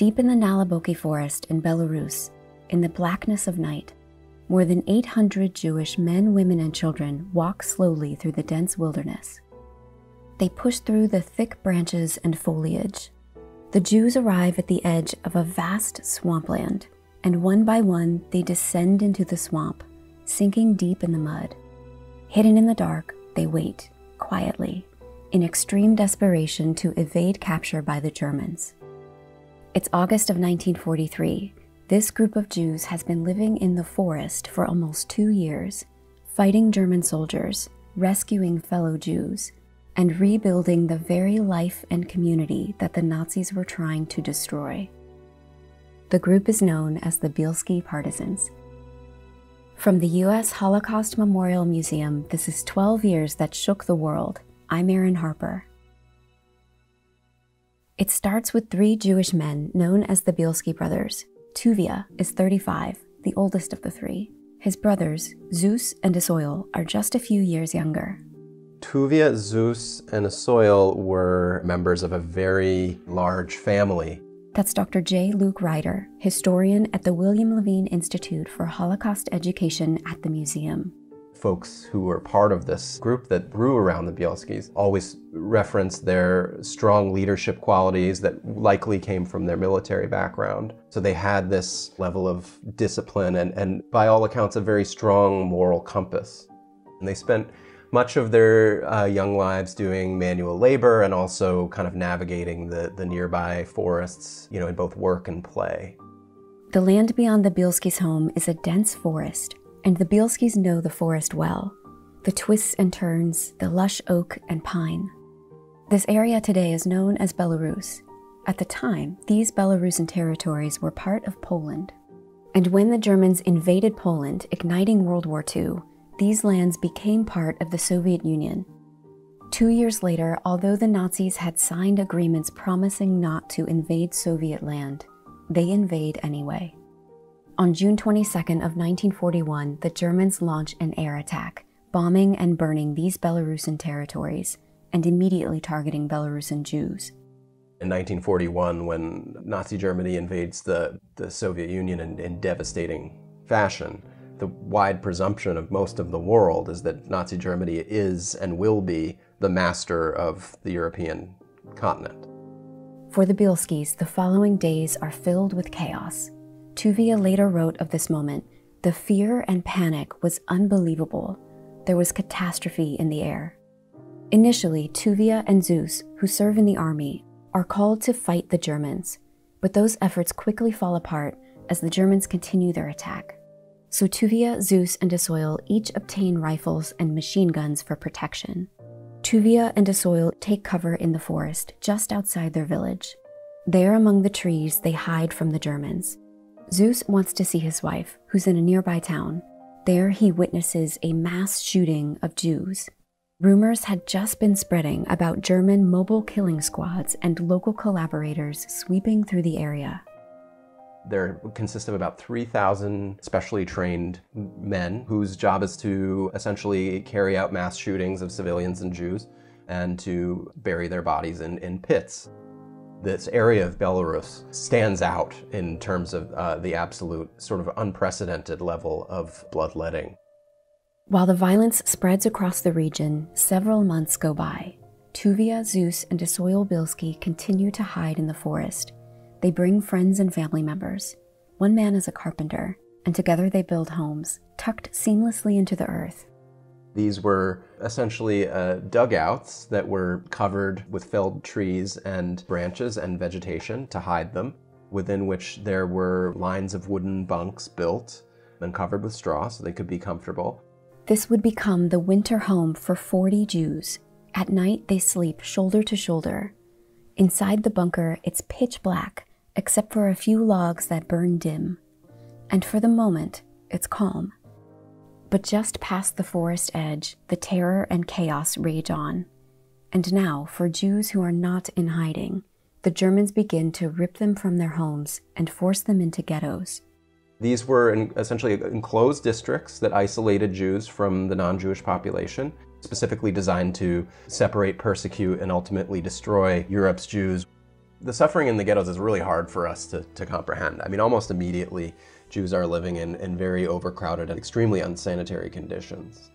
Deep in the Naliboki forest in Belarus, in the blackness of night, more than 800 Jewish men, women, and children walk slowly through the dense wilderness. They push through the thick branches and foliage. The Jews arrive at the edge of a vast swampland, and one by one they descend into the swamp, sinking deep in the mud. Hidden in the dark, they wait, quietly, in extreme desperation to evade capture by the Germans. It's August of 1943, this group of Jews has been living in the forest for almost two years, fighting German soldiers, rescuing fellow Jews, and rebuilding the very life and community that the Nazis were trying to destroy. The group is known as the Bielski Partisans. From the U.S. Holocaust Memorial Museum, this is 12 Years That Shook the World. I'm Erin Harper. It starts with three Jewish men known as the Bielski brothers Tuvia is 35, the oldest of the three. His brothers, Zus and Asael, are just a few years younger. Tuvia, Zus, and Asael were members of a very large family. That's Dr. J. Luke Ryder, historian at the William Levine Institute for Holocaust Education at the museum folks who were part of this group that grew around the Bielskis always referenced their strong leadership qualities that likely came from their military background. So they had this level of discipline and, and by all accounts, a very strong moral compass. And they spent much of their uh, young lives doing manual labor and also kind of navigating the, the nearby forests, you know, in both work and play. The land beyond the Bielskis' home is a dense forest and the Bielskis know the forest well the twists and turns, the lush oak and pine. This area today is known as Belarus. At the time, these Belarusian territories were part of Poland. And when the Germans invaded Poland, igniting World War II, these lands became part of the Soviet Union. Two years later, although the Nazis had signed agreements promising not to invade Soviet land, they invade anyway. On June 22 of 1941, the Germans launch an air attack, bombing and burning these Belarusian territories and immediately targeting Belarusian Jews. In 1941, when Nazi Germany invades the, the Soviet Union in, in devastating fashion, the wide presumption of most of the world is that Nazi Germany is and will be the master of the European continent. For the Bielskis, the following days are filled with chaos. Tuvia later wrote of this moment The fear and panic was unbelievable. There was catastrophe in the air. Initially, Tuvia and Zus, who serve in the army, are called to fight the Germans, but those efforts quickly fall apart as the Germans continue their attack. So Tuvia, Zus, and Asael each obtain rifles and machine guns for protection. Tuvia and Asael take cover in the forest just outside their village. There among the trees, they hide from the Germans. Zus wants to see his wife, who's in a nearby town. There, he witnesses a mass shooting of Jews. Rumors had just been spreading about German mobile killing squads and local collaborators sweeping through the area. There consist of about 3,000 specially trained men whose job is to essentially carry out mass shootings of civilians and Jews and to bury their bodies in, in pits this area of Belarus stands out in terms of uh, the absolute sort of unprecedented level of bloodletting. While the violence spreads across the region, several months go by. Tuvia, Zus, and Asael Bielski continue to hide in the forest. They bring friends and family members. One man is a carpenter, and together they build homes, tucked seamlessly into the earth. These were essentially uh, dugouts that were covered with felled trees and branches and vegetation to hide them, within which there were lines of wooden bunks built and covered with straw so they could be comfortable. This would become the winter home for 40 Jews. At night, they sleep shoulder to shoulder. Inside the bunker, it's pitch black, except for a few logs that burn dim. And for the moment, it's calm. But just past the forest edge, the terror and chaos rage on. And now, for Jews who are not in hiding, the Germans begin to rip them from their homes and force them into ghettos. These were essentially enclosed districts that isolated Jews from the non Jewish population, specifically designed to separate, persecute, and ultimately destroy Europe's Jews. The suffering in the ghettos is really hard for us to, to comprehend. I mean, almost immediately, Jews are living in, in very overcrowded and extremely unsanitary conditions.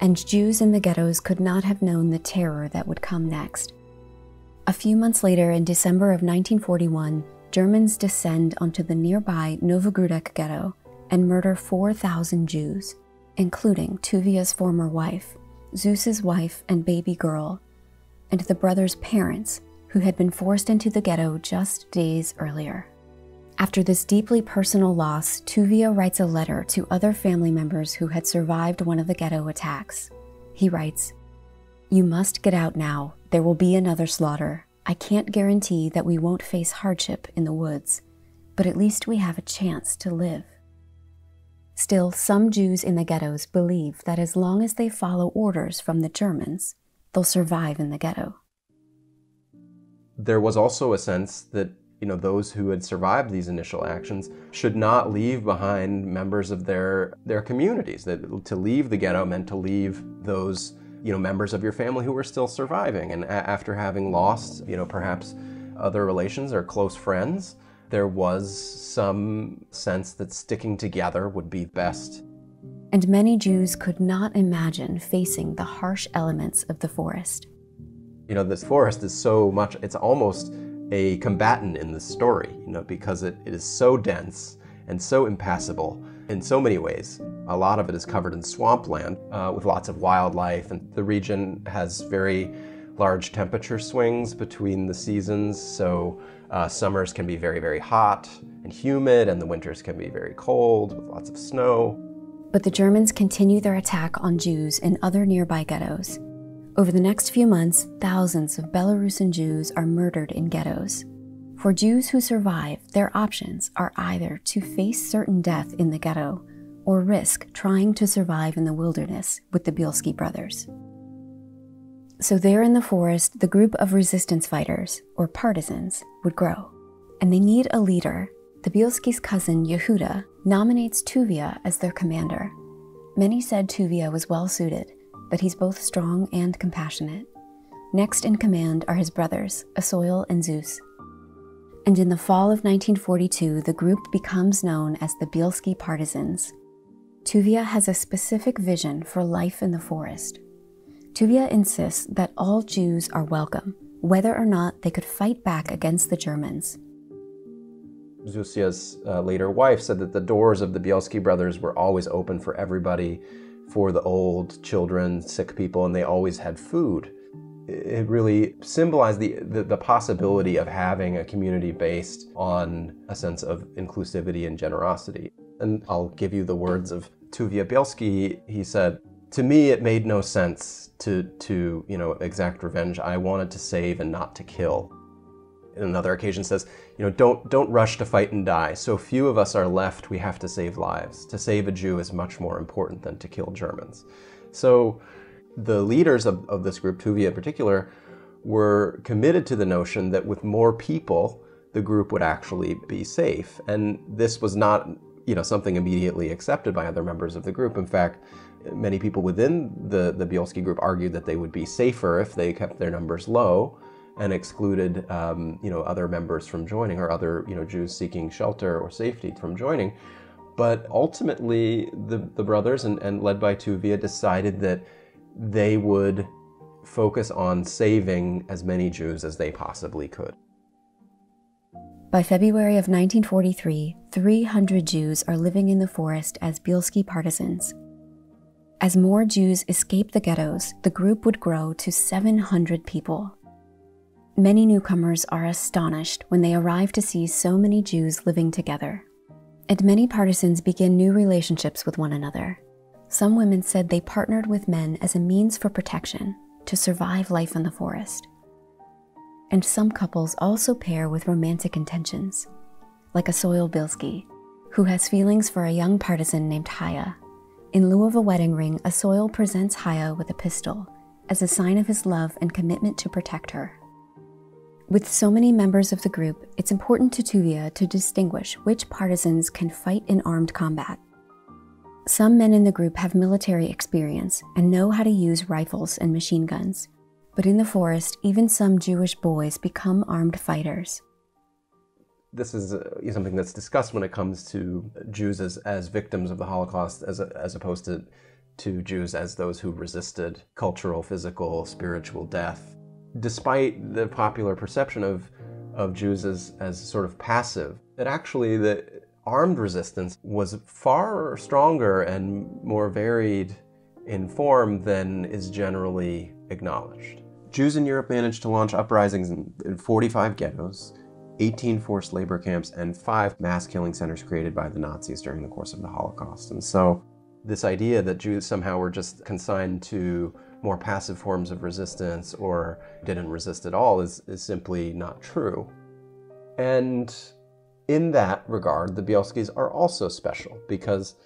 And Jews in the ghettos could not have known the terror that would come next. A few months later, in December of 1941, Germans descend onto the nearby Novogrudek ghetto and murder 4,000 Jews, including Tuvia's former wife, Zus's wife and baby girl, and the brothers' parents, who had been forced into the ghetto just days earlier. After this deeply personal loss, Tuvia writes a letter to other family members who had survived one of the ghetto attacks. He writes, You must get out now. There will be another slaughter. I can't guarantee that we won't face hardship in the woods, but at least we have a chance to live. Still, some Jews in the ghettos believe that as long as they follow orders from the Germans, they'll survive in the ghetto. There was also a sense that you know those who had survived these initial actions should not leave behind members of their their communities. That to leave the ghetto meant to leave those you know members of your family who were still surviving, and a- after having lost you know perhaps other relations or close friends, there was some sense that sticking together would be best. And many Jews could not imagine facing the harsh elements of the forest. You know, this forest is so much, it's almost a combatant in the story, you know, because it, it is so dense and so impassable in so many ways. A lot of it is covered in swampland uh, with lots of wildlife, and the region has very large temperature swings between the seasons. So uh, summers can be very, very hot and humid, and the winters can be very cold with lots of snow. But the Germans continue their attack on Jews in other nearby ghettos. Over the next few months, thousands of Belarusian Jews are murdered in ghettos. For Jews who survive, their options are either to face certain death in the ghetto or risk trying to survive in the wilderness with the Bielski brothers. So, there in the forest, the group of resistance fighters, or partisans, would grow. And they need a leader. The Bielski's cousin, Yehuda, nominates Tuvia as their commander. Many said Tuvia was well suited, but he's both strong and compassionate. Next in command are his brothers, Asael and Zus. And in the fall of 1942, the group becomes known as the Bielski Partisans. Tuvia has a specific vision for life in the forest. Tuvia insists that all Jews are welcome, whether or not they could fight back against the Germans. Zusia's uh, later wife said that the doors of the Bielski brothers were always open for everybody, for the old, children, sick people, and they always had food. It really symbolized the, the, the possibility of having a community based on a sense of inclusivity and generosity. And I'll give you the words of Tuvia Bielski. He said, to me, it made no sense to, to you know, exact revenge. I wanted to save and not to kill. In another occasion says, you know, don't, don't rush to fight and die. So few of us are left, we have to save lives. To save a Jew is much more important than to kill Germans. So the leaders of, of this group, Tuvia in particular, were committed to the notion that with more people, the group would actually be safe. And this was not, you know, something immediately accepted by other members of the group. In fact, many people within the, the Bielski group argued that they would be safer if they kept their numbers low and excluded um, you know other members from joining or other you know Jews seeking shelter or safety from joining. But ultimately, the, the brothers and, and led by Tuvia decided that they would focus on saving as many Jews as they possibly could. By February of 1943, 300 Jews are living in the forest as Bielski partisans. As more Jews escape the ghettos, the group would grow to 700 people. Many newcomers are astonished when they arrive to see so many Jews living together. And many partisans begin new relationships with one another. Some women said they partnered with men as a means for protection to survive life in the forest. And some couples also pair with romantic intentions, like Asael Bielski, who has feelings for a young partisan named Haya. In lieu of a wedding ring, Asael presents Haya with a pistol as a sign of his love and commitment to protect her. With so many members of the group, it's important to Tuvia to distinguish which partisans can fight in armed combat. Some men in the group have military experience and know how to use rifles and machine guns. But in the forest, even some Jewish boys become armed fighters. This is uh, something that's discussed when it comes to Jews as, as victims of the Holocaust, as, a, as opposed to, to Jews as those who resisted cultural, physical, spiritual death. Despite the popular perception of, of Jews as, as sort of passive, that actually the armed resistance was far stronger and more varied in form than is generally acknowledged. Jews in Europe managed to launch uprisings in, in 45 ghettos, 18 forced labor camps, and five mass killing centers created by the Nazis during the course of the Holocaust. And so, this idea that Jews somehow were just consigned to more passive forms of resistance or didn't resist at all is, is simply not true. And in that regard, the Bielskis are also special because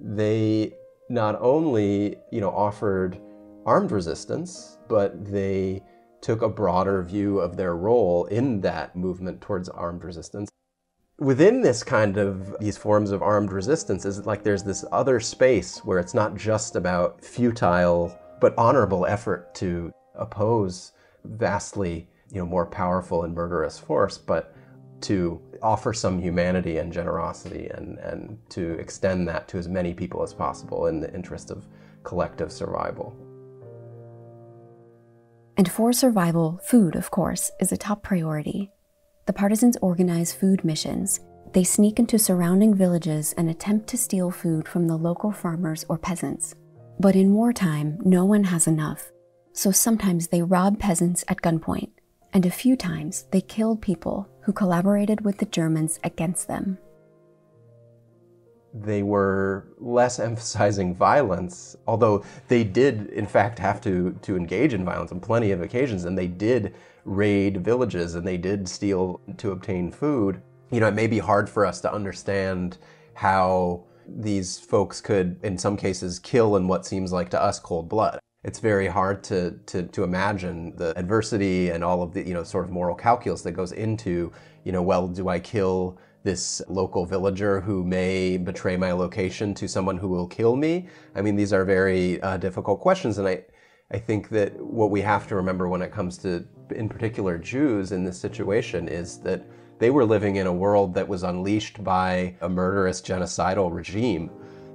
they not only, you know, offered armed resistance, but they took a broader view of their role in that movement towards armed resistance. Within this kind of these forms of armed resistance is like there's this other space where it's not just about futile but honorable effort to oppose vastly, you know, more powerful and murderous force, but to offer some humanity and generosity and, and to extend that to as many people as possible in the interest of collective survival. And for survival, food, of course, is a top priority. The partisans organize food missions. They sneak into surrounding villages and attempt to steal food from the local farmers or peasants. But in wartime, no one has enough. So sometimes they rob peasants at gunpoint, and a few times they killed people who collaborated with the Germans against them. They were less emphasizing violence, although they did, in fact, have to, to engage in violence on plenty of occasions, and they did raid villages and they did steal to obtain food. You know, it may be hard for us to understand how these folks could, in some cases, kill in what seems like to us cold blood it's very hard to, to, to imagine the adversity and all of the, you know, sort of moral calculus that goes into, you know, well, do I kill this local villager who may betray my location to someone who will kill me? I mean, these are very uh, difficult questions. And I, I think that what we have to remember when it comes to, in particular, Jews in this situation is that they were living in a world that was unleashed by a murderous genocidal regime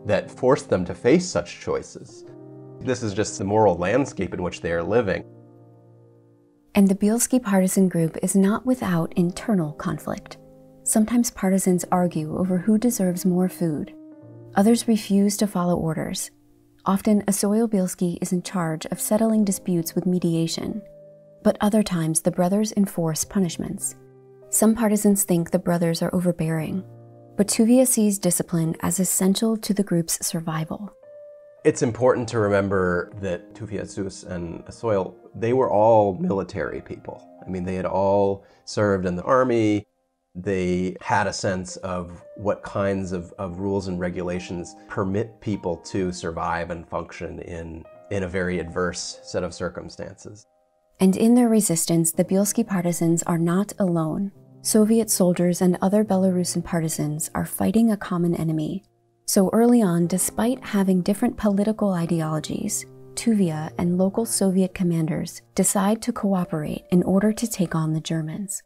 that forced them to face such choices. This is just the moral landscape in which they are living. And the Bielski partisan group is not without internal conflict. Sometimes partisans argue over who deserves more food. Others refuse to follow orders. Often, Asael Bielski is in charge of settling disputes with mediation. But other times, the brothers enforce punishments. Some partisans think the brothers are overbearing, but Tuvia sees discipline as essential to the group's survival. It's important to remember that Tuvia Zus and Asael, they were all military people. I mean, they had all served in the army. They had a sense of what kinds of, of rules and regulations permit people to survive and function in, in a very adverse set of circumstances. And in their resistance, the Bielski partisans are not alone. Soviet soldiers and other Belarusian partisans are fighting a common enemy, so early on, despite having different political ideologies, Tuvia and local Soviet commanders decide to cooperate in order to take on the Germans.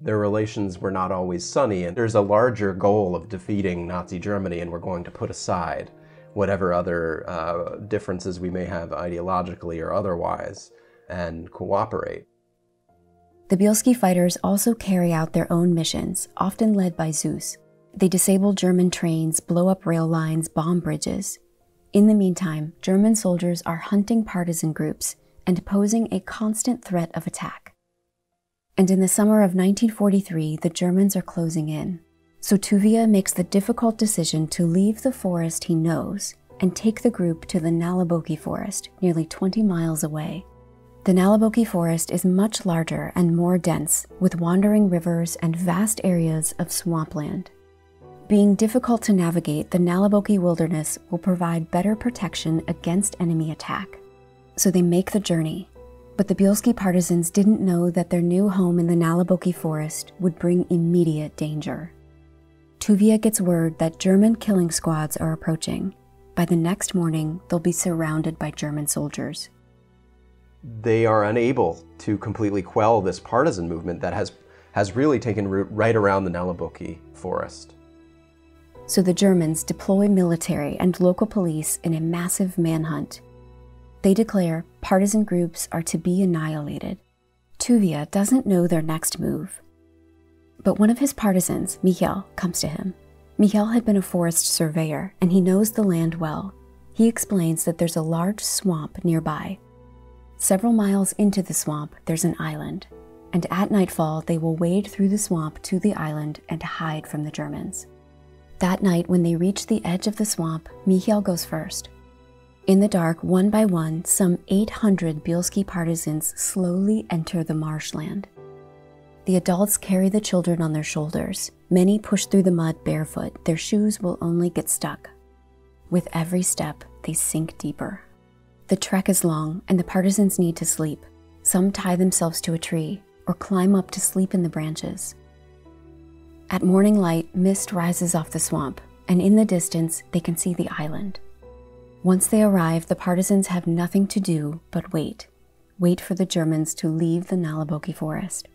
Their relations were not always sunny, and there's a larger goal of defeating Nazi Germany, and we're going to put aside whatever other uh, differences we may have ideologically or otherwise and cooperate. The Bielski fighters also carry out their own missions, often led by Zus. They disable German trains, blow up rail lines, bomb bridges. In the meantime, German soldiers are hunting partisan groups and posing a constant threat of attack. And in the summer of 1943, the Germans are closing in. So Tuvia makes the difficult decision to leave the forest he knows and take the group to the Naliboki forest, nearly 20 miles away. The Naliboki forest is much larger and more dense, with wandering rivers and vast areas of swampland. Being difficult to navigate, the Naliboki wilderness will provide better protection against enemy attack. So they make the journey. But the Bielski partisans didn't know that their new home in the Naliboki forest would bring immediate danger. Tuvia gets word that German killing squads are approaching. By the next morning, they'll be surrounded by German soldiers. They are unable to completely quell this partisan movement that has, has really taken root right around the Naliboki forest. So the Germans deploy military and local police in a massive manhunt. They declare partisan groups are to be annihilated. Tuvia doesn't know their next move. But one of his partisans, Michael, comes to him. Michael had been a forest surveyor and he knows the land well. He explains that there's a large swamp nearby. Several miles into the swamp, there's an island, and at nightfall, they will wade through the swamp to the island and hide from the Germans. That night, when they reach the edge of the swamp, Michael goes first. In the dark, one by one, some 800 Bielski partisans slowly enter the marshland. The adults carry the children on their shoulders. Many push through the mud barefoot. Their shoes will only get stuck. With every step, they sink deeper. The trek is long, and the partisans need to sleep. Some tie themselves to a tree or climb up to sleep in the branches. At morning light, mist rises off the swamp, and in the distance, they can see the island. Once they arrive, the partisans have nothing to do but wait. Wait for the Germans to leave the Naliboki forest.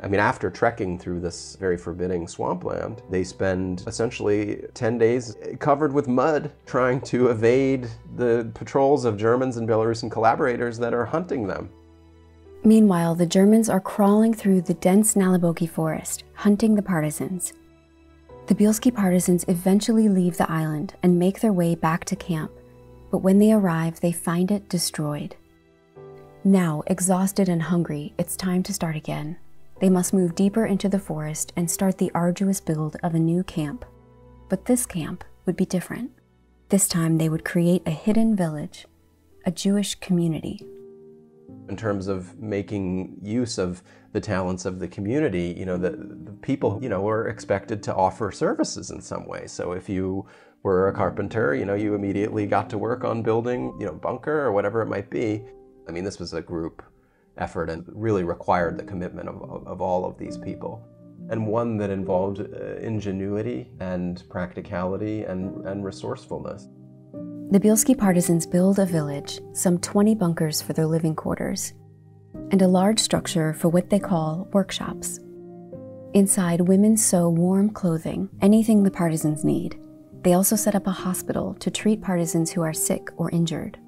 I mean, after trekking through this very forbidding swampland, they spend essentially 10 days covered with mud trying to evade the patrols of Germans and Belarusian collaborators that are hunting them. Meanwhile, the Germans are crawling through the dense Naliboki forest, hunting the partisans. The Bielski partisans eventually leave the island and make their way back to camp, but when they arrive, they find it destroyed. Now, exhausted and hungry, it's time to start again. They must move deeper into the forest and start the arduous build of a new camp. But this camp would be different. This time they would create a hidden village, a Jewish community. In terms of making use of the talents of the community, you know, the, the people, you know, were expected to offer services in some way. So if you were a carpenter, you know, you immediately got to work on building, you know, bunker or whatever it might be. I mean, this was a group effort and really required the commitment of, of all of these people. And one that involved uh, ingenuity and practicality and, and resourcefulness. The Bielski partisans build a village, some 20 bunkers for their living quarters, and a large structure for what they call workshops. Inside, women sew warm clothing, anything the partisans need. They also set up a hospital to treat partisans who are sick or injured.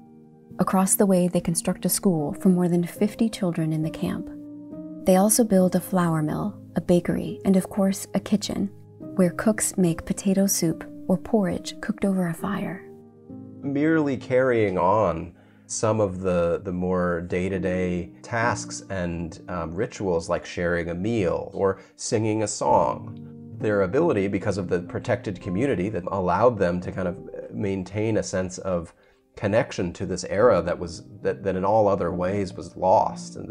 Across the way, they construct a school for more than 50 children in the camp. They also build a flour mill, a bakery, and of course, a kitchen, where cooks make potato soup or porridge cooked over a fire. Merely carrying on some of the, the more day to day tasks and um, rituals like sharing a meal or singing a song. Their ability, because of the protected community that allowed them to kind of maintain a sense of connection to this era that was that, that in all other ways was lost and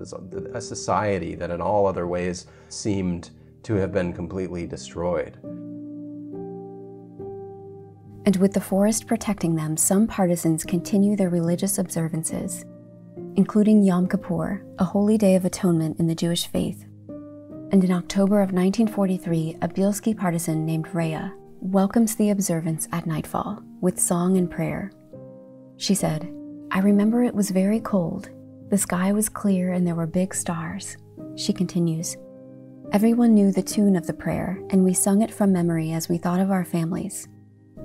a society that in all other ways seemed to have been completely destroyed. And with the forest protecting them, some partisans continue their religious observances, including Yom Kippur, a holy day of atonement in the Jewish faith. And in October of 1943, a Bielski partisan named Rhea welcomes the observance at nightfall with song and prayer she said, I remember it was very cold. The sky was clear and there were big stars. She continues, Everyone knew the tune of the prayer, and we sung it from memory as we thought of our families.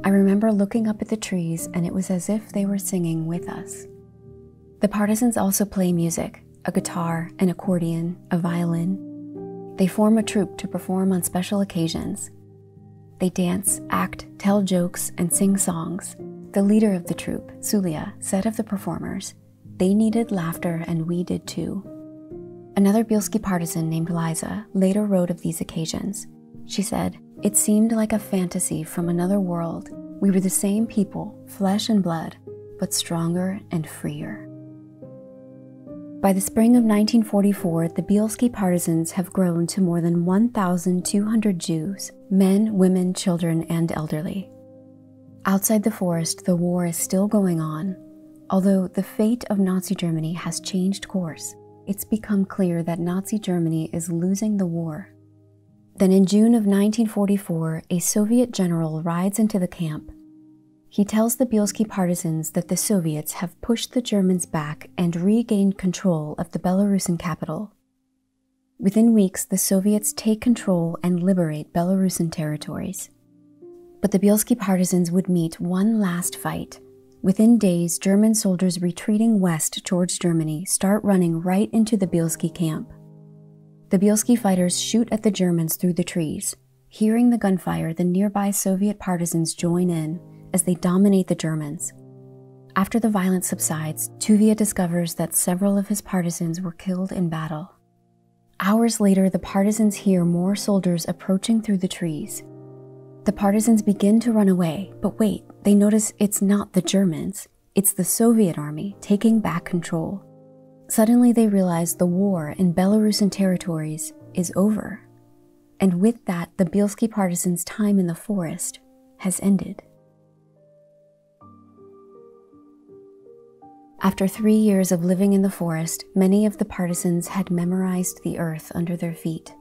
I remember looking up at the trees, and it was as if they were singing with us. The partisans also play music a guitar, an accordion, a violin. They form a troupe to perform on special occasions. They dance, act, tell jokes, and sing songs. The leader of the troupe, Sulia, said of the performers, They needed laughter and we did too. Another Bielski partisan named Liza later wrote of these occasions. She said, It seemed like a fantasy from another world. We were the same people, flesh and blood, but stronger and freer. By the spring of 1944, the Bielski partisans have grown to more than 1,200 Jews, men, women, children, and elderly. Outside the forest, the war is still going on. Although the fate of Nazi Germany has changed course, it's become clear that Nazi Germany is losing the war. Then in June of 1944, a Soviet general rides into the camp. He tells the Bielski partisans that the Soviets have pushed the Germans back and regained control of the Belarusian capital. Within weeks, the Soviets take control and liberate Belarusian territories. But the Bielski partisans would meet one last fight. Within days, German soldiers retreating west towards Germany start running right into the Bielski camp. The Bielski fighters shoot at the Germans through the trees. Hearing the gunfire, the nearby Soviet partisans join in as they dominate the Germans. After the violence subsides, Tuvia discovers that several of his partisans were killed in battle. Hours later, the partisans hear more soldiers approaching through the trees. The partisans begin to run away, but wait, they notice it's not the Germans, it's the Soviet army taking back control. Suddenly, they realize the war in Belarusian territories is over. And with that, the Bielski partisans' time in the forest has ended. After three years of living in the forest, many of the partisans had memorized the earth under their feet.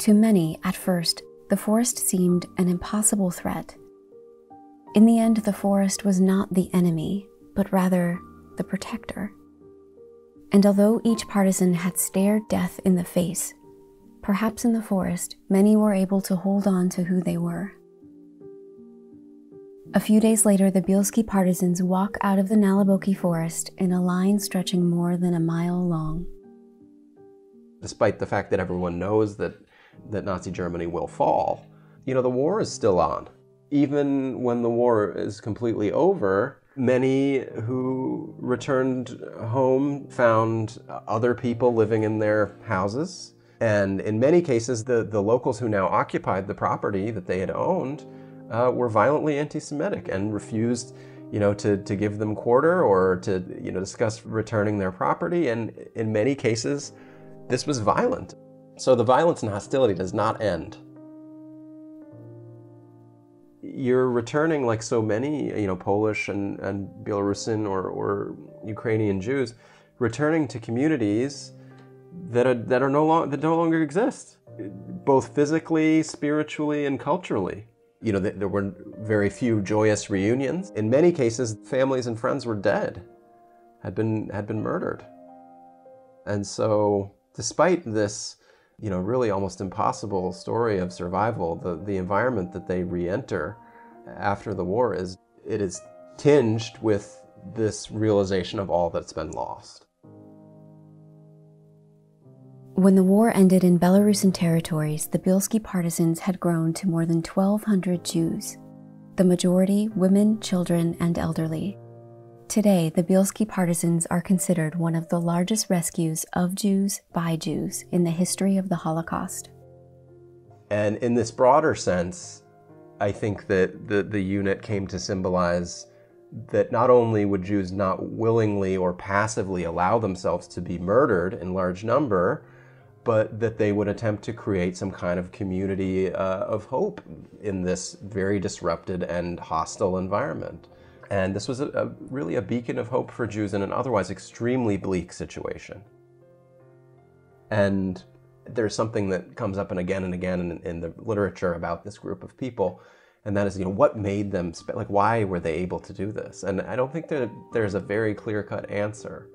To many, at first, the forest seemed an impossible threat. In the end, the forest was not the enemy, but rather the protector. And although each partisan had stared death in the face, perhaps in the forest, many were able to hold on to who they were. A few days later, the Bielski partisans walk out of the Naliboki forest in a line stretching more than a mile long. Despite the fact that everyone knows that, that Nazi Germany will fall, you know, the war is still on. Even when the war is completely over, many who returned home found other people living in their houses. And in many cases, the, the locals who now occupied the property that they had owned uh, were violently anti-Semitic and refused, you know, to, to give them quarter or to, you know, discuss returning their property. And in many cases, this was violent. So the violence and hostility does not end. You're returning, like so many, you know, Polish and, and Belarusian or, or Ukrainian Jews, returning to communities that are, that are no long, that no longer exist, both physically, spiritually, and culturally. You know, there were very few joyous reunions. In many cases, families and friends were dead, had been, had been murdered. And so, despite this, you know, really almost impossible story of survival, the, the environment that they re-enter after the war is, it is tinged with this realization of all that's been lost. When the war ended in Belarusian territories, the Bielski partisans had grown to more than 1,200 Jews, the majority women, children, and elderly. Today, the Bielski partisans are considered one of the largest rescues of Jews by Jews in the history of the Holocaust. And in this broader sense, I think that the, the unit came to symbolize that not only would Jews not willingly or passively allow themselves to be murdered in large number, but that they would attempt to create some kind of community uh, of hope in this very disrupted and hostile environment. And this was a, a, really a beacon of hope for Jews in an otherwise extremely bleak situation. And there's something that comes up and again and again in, in the literature about this group of people, and that is, you know, what made them, like, why were they able to do this? And I don't think that there's a very clear-cut answer.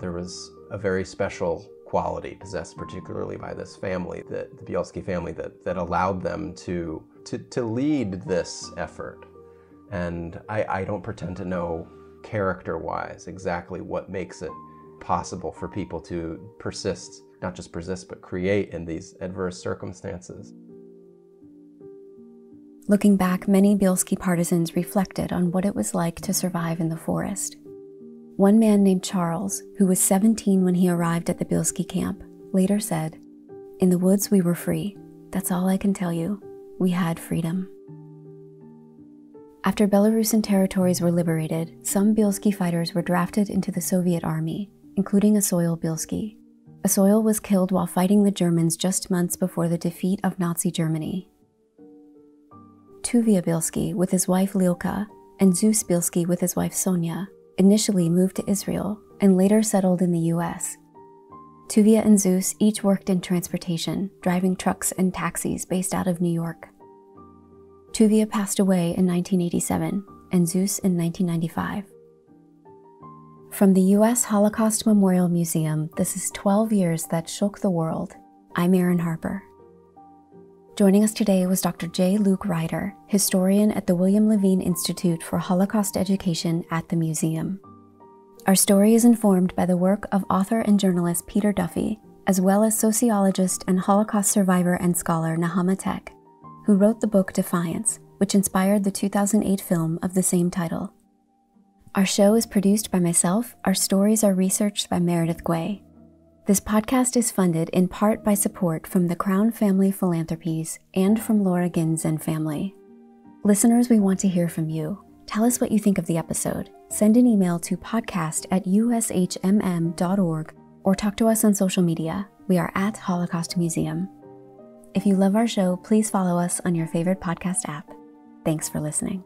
There was a very special quality possessed particularly by this family, the, the Bielski family, that, that allowed them to, to, to lead this effort. And I, I don't pretend to know character-wise exactly what makes it possible for people to persist, not just persist, but create in these adverse circumstances. Looking back, many Bielski partisans reflected on what it was like to survive in the forest. One man named Charles, who was 17 when he arrived at the Bielski camp, later said, In the woods we were free. That's all I can tell you. We had freedom. After Belarusian territories were liberated, some Bielski fighters were drafted into the Soviet army, including Asael Bielski. Asael was killed while fighting the Germans just months before the defeat of Nazi Germany. Tuvia Bielski with his wife Lilka and Zus Bielski with his wife Sonia initially moved to Israel and later settled in the US. Tuvia and Zus each worked in transportation, driving trucks and taxis based out of New York. Tuvia passed away in 1987 and Zus in 1995. From the U.S. Holocaust Memorial Museum, this is 12 Years That Shook the World. I'm Erin Harper. Joining us today was Dr. J. Luke Ryder, historian at the William Levine Institute for Holocaust Education at the museum. Our story is informed by the work of author and journalist Peter Duffy, as well as sociologist and Holocaust survivor and scholar Nechama Tec, who wrote the book Defiance, which inspired the 2008 film of the same title. Our show is produced by myself. Our stories are researched by Meredith Guay. This podcast is funded in part by support from the Crown Family Philanthropies and from Laura Gins and family. Listeners, we want to hear from you. Tell us what you think of the episode. Send an email to podcast at ushmm.org or talk to us on social media. We are at Holocaust Museum. If you love our show, please follow us on your favorite podcast app. Thanks for listening.